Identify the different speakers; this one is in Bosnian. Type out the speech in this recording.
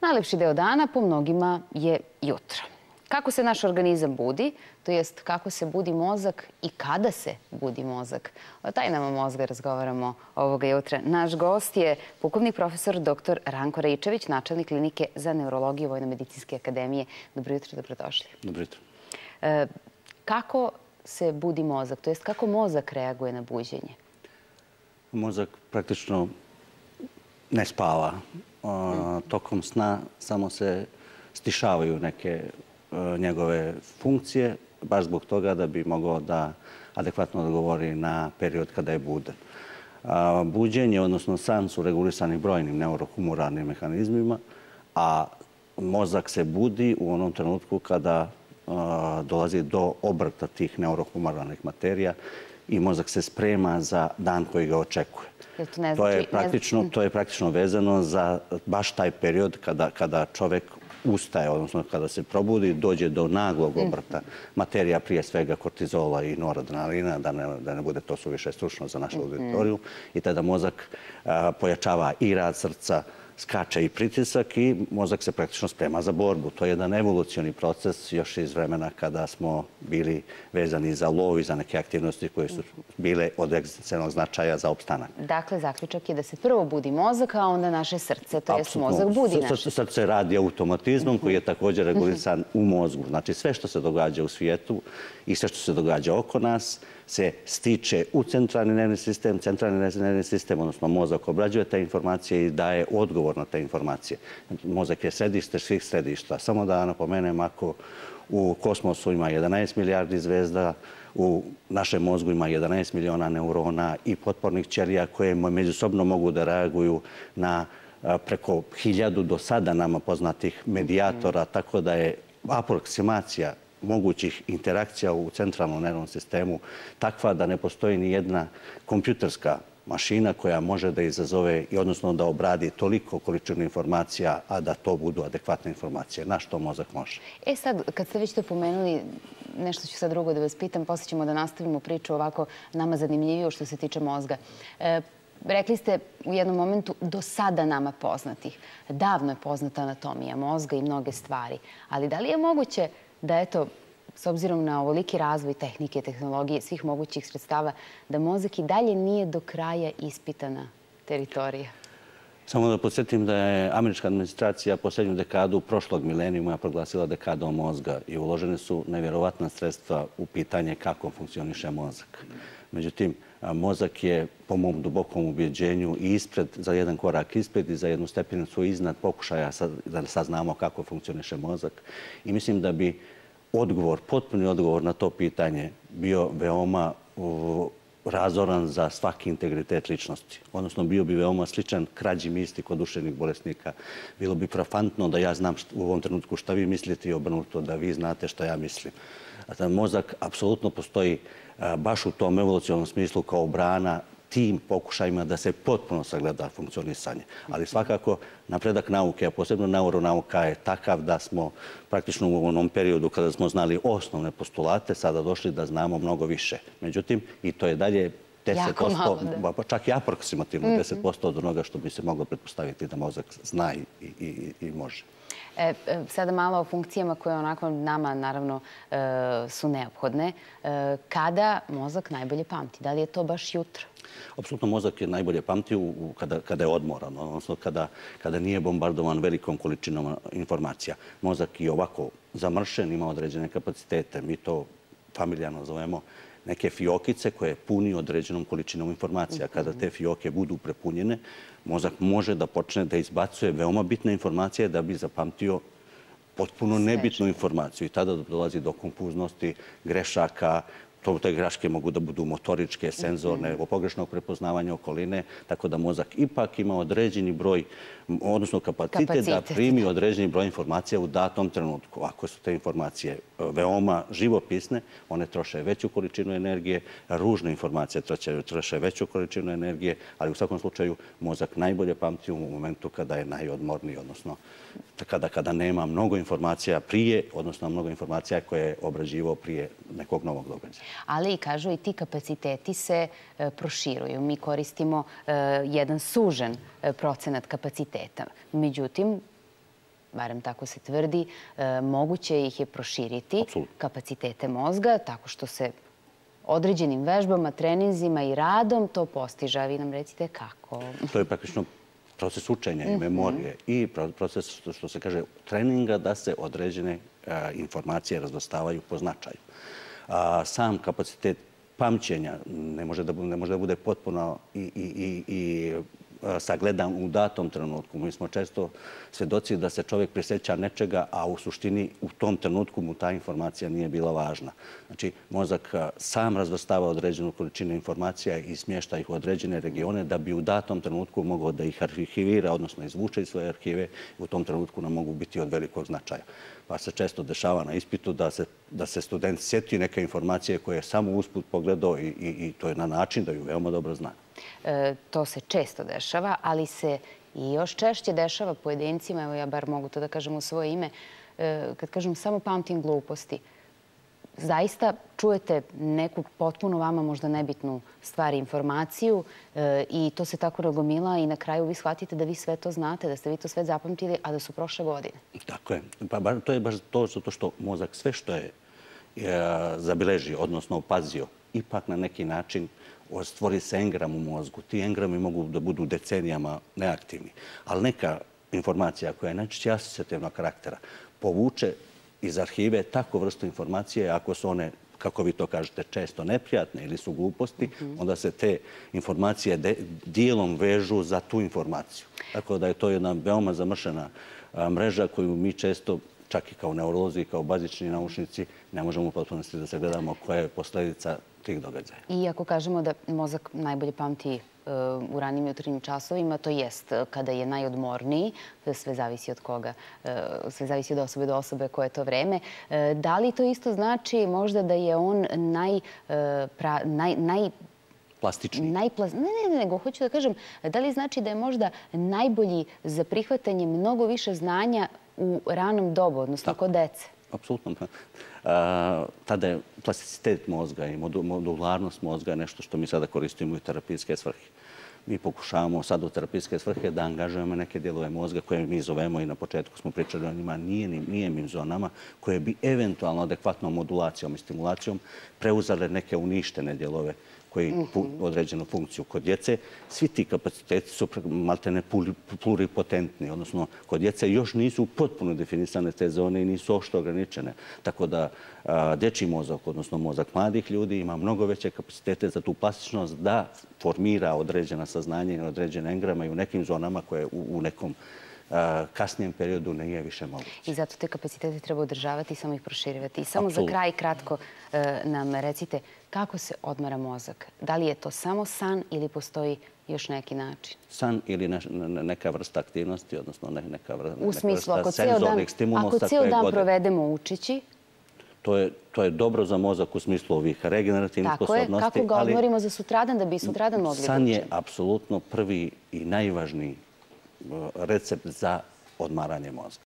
Speaker 1: Najlepši deo dana po mnogima je jutro. Kako se naš organizam budi, to jest kako se budi mozak i kada se budi mozak. O tajnama mozga razgovaramo ovoga jutra. Naš gost je pukovnik profesor dr. Ranko Rejčević, načelnik klinike za neurologiju Vojno-medicinske akademije. Dobro jutro, dobrodošli.
Speaker 2: Dobro jutro.
Speaker 1: E, kako se budi mozak, to jest kako mozak reaguje na buđenje?
Speaker 2: Mozak praktično ne spava. Tokom sna samo se stišavaju neke e, njegove funkcije, baš zbog toga da bi mogao da adekvatno odgovori na period kada je budan. Buđenje, odnosno san, su regulisani brojnim neurohumoralnim mehanizmima, a mozak se budi u onom trenutku kada e, dolazi do obrta tih neurohumoralnih materija i mozak se sprema za dan koji ga očekuje. To je praktično, to je praktično vezano za baš taj period kada, kada čovek ustaje, odnosno kada se probudi, dođe do naglog mhm. obrta materija, prije svega kortizola i noradrenalina, da ne, da ne bude to suviše stručno za našu mhm. auditoriju, i tada mozak pojačava i rad srca, skače i pritisak i mozak se praktično sprema za borbu. To je jedan evolucioni proces još iz vremena kada smo bili vezani za lov i za neke aktivnosti koje su bile od egzistencijalnog značaja za opstanak.
Speaker 1: Dakle, zaključak je da se prvo budi mozak, a onda naše srce, to je mozak budi naše.
Speaker 2: Srce radi automatizmom koji je također regulisan u mozgu. Znači, sve što se događa u svijetu i sve što se događa oko nas, se stiče u centralni nervni sistem, centralni nervni sistem, odnosno mozak obrađuje te informacije i daje odgovor na te informacije. Mozak je središte svih središta. Samo da napomenem, ako u kosmosu ima 11 milijardi zvezda, u našem mozgu ima 11 miliona neurona i potpornih ćelija koje međusobno mogu da reaguju na preko hiljadu do sada nama poznatih medijatora, tako da je aproksimacija mogućih interakcija u centralnom nervnom sistemu takva da ne postoji ni jedna kompjuterska mašina koja može da izazove i odnosno da obradi toliko količinu informacija, a da to budu adekvatne informacije. Na što mozak može?
Speaker 1: E sad, kad ste već to pomenuli, nešto ću sad drugo da vas pitam, posle ćemo da nastavimo priču ovako nama zanimljiviju što se tiče mozga. E, rekli ste u jednom momentu do sada nama poznatih. Davno je poznata anatomija mozga i mnoge stvari. Ali da li je moguće da eto, s obzirom na ovoliki razvoj tehnike, tehnologije, svih mogućih sredstava, da mozak i dalje nije do kraja ispitana teritorija?
Speaker 2: Samo da podsjetim da je američka administracija posljednju dekadu prošlog milenijuma proglasila dekadom mozga i uložene su nevjerovatna sredstva u pitanje kako funkcioniše mozak. Međutim, mozak je po mom dubokom ubjeđenju i ispred, za jedan korak ispred i za jednu stepenicu iznad pokušaja da saznamo kako funkcioniše mozak. I mislim da bi odgovor, potpuni odgovor na to pitanje bio veoma razoran za svaki integritet ličnosti. Odnosno, bio bi veoma sličan krađi misli kod duševnih bolesnika. Bilo bi profantno da ja znam u ovom trenutku šta vi mislite i obrnuto, da vi znate šta ja mislim. Mozak apsolutno postoji baš u tom evolucijalnom smislu kao brana tim pokušajima da se potpuno sagleda funkcionisanje. Ali svakako napredak nauke, a posebno neuronauka je takav da smo praktično u onom periodu kada smo znali osnovne postulate, sada došli da znamo mnogo više. Međutim, i to je dalje 10%, pa čak i aproksimativno 10% mhm. od onoga što bi se moglo pretpostaviti da mozak zna i može.
Speaker 1: E, e, sada malo o funkcijama koje onako nama naravno e, su neophodne. Kada mozak najbolje pamti? Da li je to baš jutro?
Speaker 2: Apsolutno mozak je najbolje pamti kada je odmoran, odnosno kada nije bombardovan velikom količinom informacija. Mozak je ovako zamršen, ima određene kapacitete. Mi to familijarno zovemo neke fiokice koje puni određenom količinom informacija. Kada te fioke budu prepunjene, mozak može da počne da izbacuje veoma bitne informacije da bi zapamtio potpuno nebitnu informaciju. I tada dolazi do kompuznosti, grešaka, to te greške mogu da budu motoričke, senzorne, mhm. pogrešnog prepoznavanja okoline, tako da mozak ipak ima određeni broj, odnosno kapacitet da primi određeni broj informacija u datom trenutku. Ako su te informacije e, veoma živopisne, one troše veću količinu energije, ružne informacije troše veću količinu energije, ali u svakom slučaju mozak najbolje pamti u momentu kada je najodmorniji, odnosno kada, kada nema mnogo informacija prije, odnosno mnogo informacija koje je obrađivo prije nekog novog događaja.
Speaker 1: Ali, kažu, i ti kapaciteti se e, proširuju. Mi koristimo e, jedan sužen e, procenat kapaciteta. Međutim, barem tako se tvrdi, moguće ih je proširiti kapacitete mozga tako što se određenim vežbama, treninzima i radom to postiže. A vi nam recite kako?
Speaker 2: To je praktično proces učenja i mhm. memorije i proces, što se kaže, treninga da se određene informacije razdostavaju po značaju. Sam kapacitet pamćenja ne može da bude potpuno i E, sagledan u datom trenutku. Mi smo često svedoci da se čovjek prisjeća nečega, a u suštini u tom trenutku mu ta informacija nije bila važna. Znači, mozak e, sam razvrstava određenu količinu informacija i smješta ih u određene regione da bi u datom trenutku mogao da ih arhivira, odnosno izvuče iz svoje arhive i u tom trenutku nam mogu biti od velikog značaja. Pa se često dešava na ispitu da se student sjeti neke informacije koje je samo usput pogledao i to je na način da ju veoma dobro zna.
Speaker 1: E, to se često dešava, ali se i još češće dešava pojedincima, evo ja bar mogu to da kažem u svoje ime, e, kad kažem samo pamtim gluposti, zaista čujete neku potpuno vama možda nebitnu stvar, informaciju e, i to se tako rogomila i na kraju vi shvatite da vi sve to znate, da ste vi to sve zapamtili, a da su prošle godine.
Speaker 2: Tako je. Pa to je baš to zato što mozak sve što je e, zabeležio, odnosno opazio, ipak na neki način stvori se engram u mozgu. Ti engrami mogu da budu decenijama neaktivni. Ali neka informacija koja je najčešće asocijativnog karaktera povuče iz arhive tako vrstu informacije, ako su one kako vi to kažete, često neprijatne ili su gluposti, mhm. onda se te informacije dijelom vežu za tu informaciju. Tako da je to jedna veoma zamršena mreža koju mi često, čak i kao neurolozi, kao bazični naučnici, ne možemo u potpunosti da se gledamo koja je posljedica tih događaja.
Speaker 1: I ako kažemo da mozak najbolje pamti e, u ranim jutrnim časovima, to jest e, kada je najodmorniji, sve zavisi od koga, e, sve zavisi od osobe do osobe koje je to vreme. Da li to isto znači možda da je on naj... naj
Speaker 2: plastični.
Speaker 1: Ne, ne, nego hoću da kažem, da li znači da je možda najbolji za prihvatanje mnogo više znanja u ranom dobu, odnosno kod dece?
Speaker 2: Apsolutno. Tada je plasticitet mozga i modularnost mozga nešto što mi sada koristimo u terapijske svrhe. Mi pokušavamo sad u terapijske svrhe da angažujemo neke dijelove mozga koje mi zovemo i na početku smo pričali o njima nijemim zonama koje bi eventualno adekvatnom modulacijom i stimulacijom preuzale neke uništene dijelove koji mhm. određenu funkciju kod djece. Svi ti kapaciteti su maltene pluripotentni, odnosno kod djece još nisu potpuno definisane te zone i nisu ošto ograničene. Tako da dječji mozak, odnosno mozak mladih ljudi, ima mnogo veće kapacitete za tu plastičnost da formira određena saznanja i određene engrama i u nekim zonama koje u nekom kasnijem periodu ne je više moguće.
Speaker 1: I zato te kapacitete treba održavati i samo ih proširivati. I samo za kraj kratko e, nam recite kako se odmara mozak. Da li je to samo san ili postoji još neki način?
Speaker 2: San ili neka vrsta aktivnosti, odnosno neka vrsta senzornih stimulusa.
Speaker 1: Ako cijel dan provedemo učići,
Speaker 2: To je dobro za mozak u smislu ovih regenerativnih sposobnosti.
Speaker 1: Tako je, kako ga odmorimo za sutradan da bi sutradan mogli
Speaker 2: San je apsolutno prvi i najvažniji recept za odmaranje mozga.